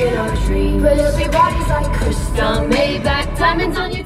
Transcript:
in our dreams. But bodies like crystal, Maybach diamonds on your